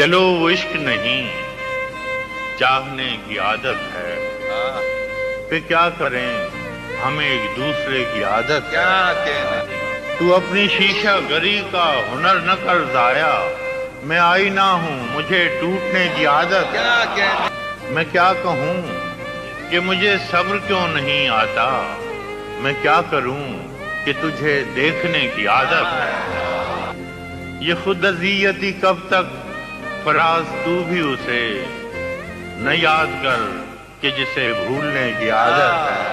चलो वो इश्क नहीं चाहने की आदत है। हाँ, फिर क्या करें? हमें एक दूसरे की आदत क्या कहना तू अपनी शीशा गरी का हुनर न कर जाया। मैं आई ना हूँ मुझे टूटने की आदत है। क्या कहना मैं क्या कहूँ कि मुझे सब्र क्यों नहीं आता? मैं क्या करूँ कि तुझे देखने की आदत है? ये खुद अजियती कब तक फराज तू भी उसे न याद कर कि जिसे भूलने की आदत है।